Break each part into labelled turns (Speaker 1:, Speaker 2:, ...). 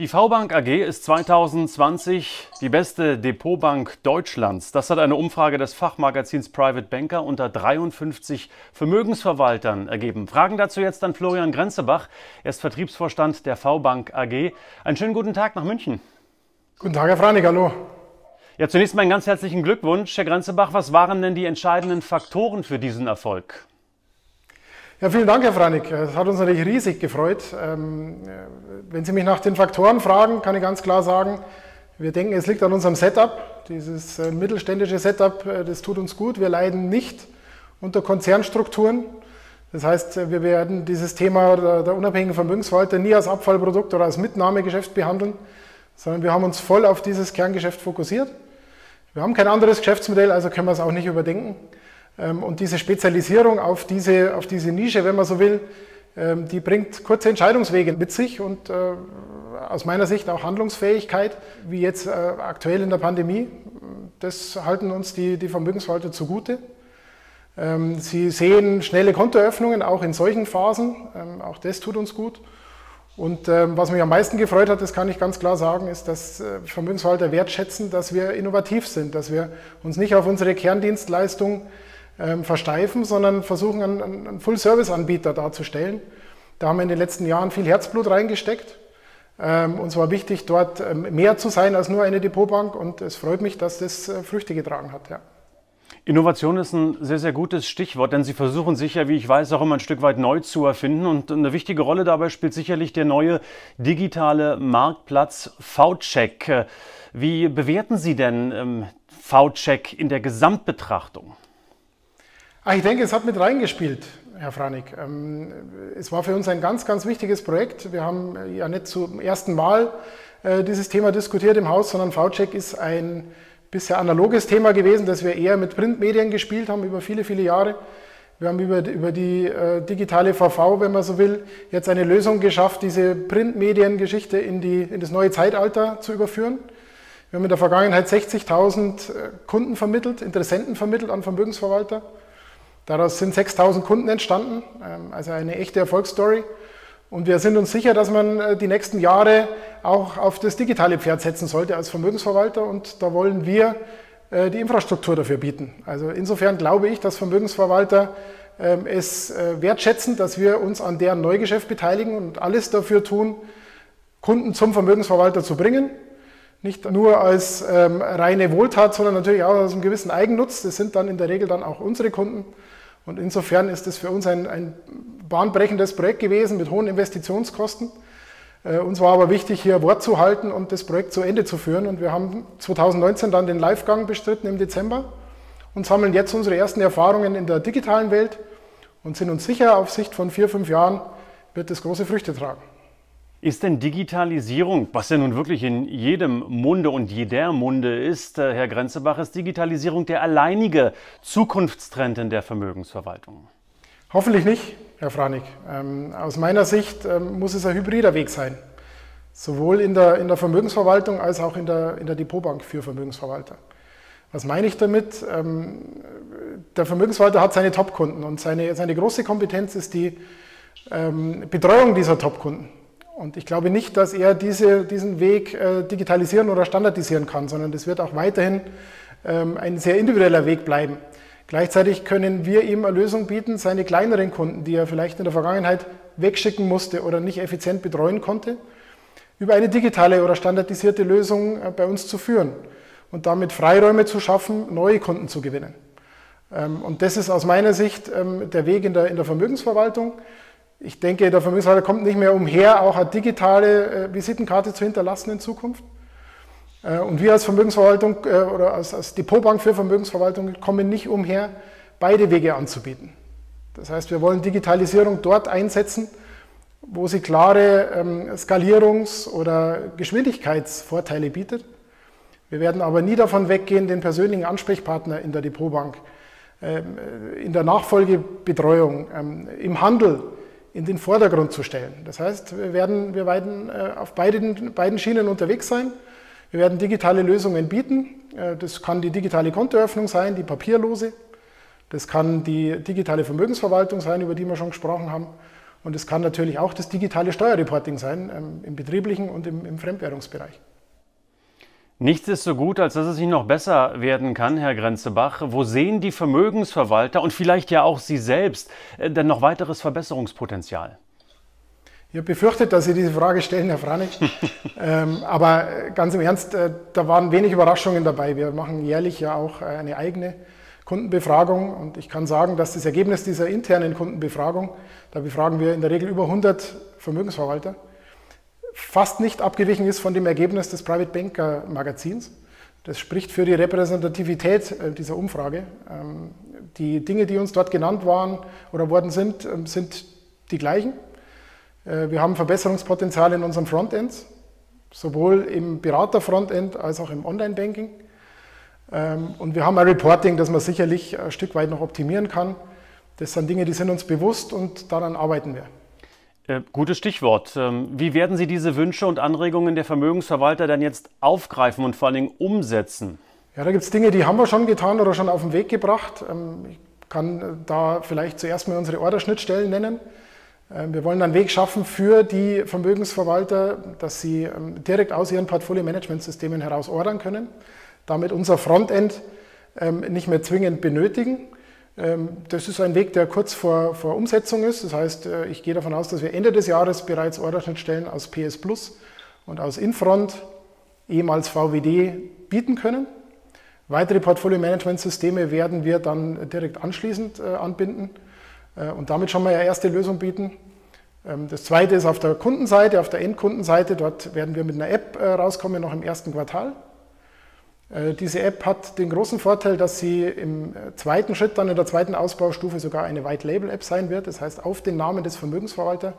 Speaker 1: Die V-Bank AG ist 2020 die beste Depotbank Deutschlands. Das hat eine Umfrage des Fachmagazins Private Banker unter 53 Vermögensverwaltern ergeben. Fragen dazu jetzt an Florian Grenzebach. Er ist Vertriebsvorstand der V-Bank AG. Einen schönen guten Tag nach München.
Speaker 2: Guten Tag, Herr Franig, hallo.
Speaker 1: Ja, zunächst mal einen ganz herzlichen Glückwunsch, Herr Grenzebach. Was waren denn die entscheidenden Faktoren für diesen Erfolg?
Speaker 2: Ja, vielen Dank, Herr Franig. Es hat uns natürlich riesig gefreut. Ähm, wenn Sie mich nach den Faktoren fragen, kann ich ganz klar sagen, wir denken, es liegt an unserem Setup. Dieses äh, mittelständische Setup, äh, das tut uns gut. Wir leiden nicht unter Konzernstrukturen. Das heißt, äh, wir werden dieses Thema der unabhängigen Vermögensverwalter nie als Abfallprodukt oder als Mitnahmegeschäft behandeln, sondern wir haben uns voll auf dieses Kerngeschäft fokussiert. Wir haben kein anderes Geschäftsmodell, also können wir es auch nicht überdenken. Ähm, und diese Spezialisierung auf diese, auf diese Nische, wenn man so will, ähm, die bringt kurze Entscheidungswege mit sich und äh, aus meiner Sicht auch Handlungsfähigkeit, wie jetzt äh, aktuell in der Pandemie. Das halten uns die, die Vermögensverwalter zugute. Ähm, sie sehen schnelle Kontoeröffnungen auch in solchen Phasen. Auch das tut uns gut. Und was mich am meisten gefreut hat, das kann ich ganz klar sagen, ist, dass äh, Vermögensverwalter wertschätzen, dass wir innovativ sind, dass wir uns nicht auf unsere Kerndienstleistung ähm, versteifen, sondern versuchen, einen, einen Full-Service-Anbieter darzustellen. Da haben wir in den letzten Jahren viel Herzblut reingesteckt. Ähm, uns war wichtig, dort ähm, mehr zu sein als nur eine Depotbank und es freut mich, dass das äh, Früchte getragen hat. Ja.
Speaker 1: Innovation ist ein sehr, sehr gutes Stichwort, denn Sie versuchen sich ja, wie ich weiß, auch immer ein Stück weit neu zu erfinden. Und eine wichtige Rolle dabei spielt sicherlich der neue digitale Marktplatz V-Check. Wie bewerten Sie denn ähm, V-Check in der Gesamtbetrachtung?
Speaker 2: Ach, ich denke, es hat mit reingespielt, Herr Franig. Ähm, es war für uns ein ganz, ganz wichtiges Projekt. Wir haben ja nicht zum ersten Mal äh, dieses Thema diskutiert im Haus, sondern VCheck ist ein bisher analoges Thema gewesen, das wir eher mit Printmedien gespielt haben über viele, viele Jahre. Wir haben über, über die äh, digitale VV, wenn man so will, jetzt eine Lösung geschafft, diese Printmediengeschichte in, die, in das neue Zeitalter zu überführen. Wir haben in der Vergangenheit 60.000 äh, Kunden vermittelt, Interessenten vermittelt an Vermögensverwalter. Daraus sind 6000 Kunden entstanden, ähm, also eine echte Erfolgsstory. Und wir sind uns sicher, dass man äh, die nächsten Jahre auch auf das digitale Pferd setzen sollte als Vermögensverwalter. Und da wollen wir äh, die Infrastruktur dafür bieten. Also insofern glaube ich, dass Vermögensverwalter ähm, es äh, wertschätzen, dass wir uns an deren Neugeschäft beteiligen und alles dafür tun, Kunden zum Vermögensverwalter zu bringen. Nicht nur als ähm, reine Wohltat, sondern natürlich auch aus einem gewissen Eigennutz. Das sind dann in der Regel dann auch unsere Kunden. Und insofern ist es für uns ein, ein bahnbrechendes Projekt gewesen mit hohen Investitionskosten. Äh, uns war aber wichtig, hier Wort zu halten und das Projekt zu Ende zu führen. Und wir haben 2019 dann den Livegang bestritten im Dezember und sammeln jetzt unsere ersten Erfahrungen in der digitalen Welt und sind uns sicher, auf Sicht von vier, fünf Jahren wird es große Früchte tragen.
Speaker 1: Ist denn Digitalisierung, was ja nun wirklich in jedem Munde und jeder Munde ist, äh, Herr Grenzebach, ist Digitalisierung der alleinige Zukunftstrend in der Vermögensverwaltung?
Speaker 2: Hoffentlich nicht, Herr Franig. Ähm, aus meiner Sicht ähm, muss es ein hybrider Weg sein. Sowohl in der, in der Vermögensverwaltung als auch in der, in der Depotbank für Vermögensverwalter. Was meine ich damit? Ähm, der Vermögensverwalter hat seine Top-Kunden und seine, seine große Kompetenz ist die ähm, Betreuung dieser Top-Kunden. Und ich glaube nicht, dass er diese, diesen Weg äh, digitalisieren oder standardisieren kann, sondern das wird auch weiterhin ähm, ein sehr individueller Weg bleiben. Gleichzeitig können wir ihm eine Lösung bieten, seine kleineren Kunden, die er vielleicht in der Vergangenheit wegschicken musste oder nicht effizient betreuen konnte, über eine digitale oder standardisierte Lösung äh, bei uns zu führen und damit Freiräume zu schaffen, neue Kunden zu gewinnen. Ähm, und das ist aus meiner Sicht ähm, der Weg in der, in der Vermögensverwaltung. Ich denke, der Vermögensverwalter kommt nicht mehr umher, auch eine digitale äh, Visitenkarte zu hinterlassen in Zukunft. Äh, und wir als Vermögensverwaltung äh, oder als, Depotbank für Vermögensverwaltung kommen nicht umher, beide Wege anzubieten. Das heißt, wir wollen Digitalisierung dort einsetzen, wo sie klare ähm, Skalierungs- oder Geschwindigkeitsvorteile bietet. Wir werden aber nie davon weggehen, den persönlichen Ansprechpartner in der Depotbank, ähm, in der Nachfolgebetreuung, ähm, im Handel, in den Vordergrund zu stellen. Das heißt, wir werden, wir werden äh, auf beiden, beiden Schienen unterwegs sein. Wir werden digitale Lösungen bieten. Äh, das kann die digitale Kontoeröffnung sein, die papierlose. Das kann die digitale Vermögensverwaltung sein, über die wir schon gesprochen haben. Und es kann natürlich auch das digitale Steuerreporting sein, ähm, im betrieblichen und im, im Fremdwährungsbereich.
Speaker 1: Nichts ist so gut, als dass es nicht noch besser werden kann, Herr Grenzebach. Wo sehen die Vermögensverwalter und vielleicht ja auch Sie selbst äh, denn noch weiteres Verbesserungspotenzial?
Speaker 2: Ich habe befürchtet, dass Sie diese Frage stellen, Herr Franig. ähm, aber äh, ganz im Ernst, äh, da waren wenig Überraschungen dabei. Wir machen jährlich ja auch eine eigene Kundenbefragung und ich kann sagen, dass das Ergebnis dieser internen Kundenbefragung, da befragen wir in der Regel über 100 Vermögensverwalter, fast nicht abgewichen ist von dem Ergebnis des Private Banker Magazins. Das spricht für die Repräsentativität äh, dieser Umfrage. Ähm, die Dinge, die uns dort genannt waren oder worden sind, ähm, sind die gleichen. Äh, wir haben Verbesserungspotenzial in unserem Frontend, sowohl im Berater-Frontend als auch im Online-Banking. Ähm, und wir haben ein Reporting, das man sicherlich ein Stück weit noch optimieren kann. Das sind Dinge, die sind uns bewusst und daran arbeiten wir.
Speaker 1: Äh, gutes Stichwort. Ähm, wie werden Sie diese Wünsche und Anregungen der Vermögensverwalter dann jetzt aufgreifen und vor allen Dingen umsetzen?
Speaker 2: Ja, da gibt es Dinge, die haben wir schon getan oder schon auf den Weg gebracht. Ähm, ich kann da vielleicht zuerst mal unsere Orderschnittstellen nennen. Ähm, wir wollen einen Weg schaffen für die Vermögensverwalter, dass sie direkt aus ihren Portfolio-Management-Systemen heraus ordern können, damit unser Frontend nicht mehr zwingend benötigen. Das ist ein Weg, der kurz vor, vor Umsetzung ist. Das heißt, äh, ich gehe davon aus, dass wir Ende des Jahres bereits Orderschnittstellen aus PS Plus und aus Infront, ehemals VWD, bieten können. Weitere Portfolio-Management-Systeme werden wir dann direkt anschließend äh, anbinden. Äh, und damit schon mal eine erste Lösung bieten. Ähm, das zweite ist auf der Kundenseite, auf der Endkundenseite. Dort werden wir mit einer App rauskommen, noch im ersten Quartal. Äh, diese App hat den großen Vorteil, dass sie im zweiten Schritt, dann in der zweiten Ausbaustufe sogar eine White-Label-App sein wird. Das heißt, auf den Namen des Vermögensverwalters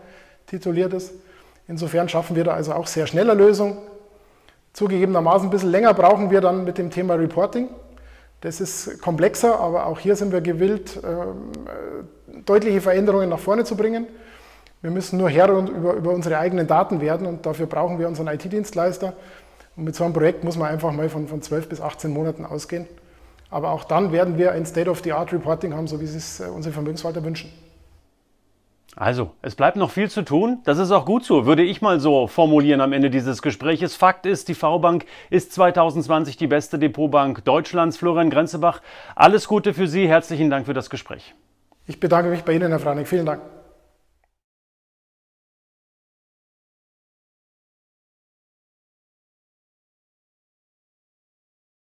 Speaker 2: tituliert ist. Insofern schaffen wir da also auch sehr schneller Lösung. Zugegebenermaßen ein bisschen länger brauchen wir dann mit dem Thema Reporting. Das ist komplexer, aber auch hier sind wir gewillt, ähm, äh, deutliche Veränderungen nach vorne zu bringen. Wir müssen nur Herr über, über unsere eigenen Daten werden und dafür brauchen wir unseren IT-Dienstleister. Und mit so einem Projekt muss man einfach mal von, von 12 bis 18 Monaten ausgehen. Aber auch dann werden wir ein State-of-the-Art-Reporting haben, so wie es äh, unsere Vermögensverwalter wünschen.
Speaker 1: Also, es bleibt noch viel zu tun. Das ist auch gut so, würde ich mal so formulieren am Ende dieses Gespräches. Fakt ist, die V-Bank ist 2020 die beste Depotbank Deutschlands. Florian Grenzebach, alles Gute für Sie. Herzlichen Dank für das Gespräch.
Speaker 2: Ich bedanke mich bei Ihnen, Herr Franek. Vielen Dank.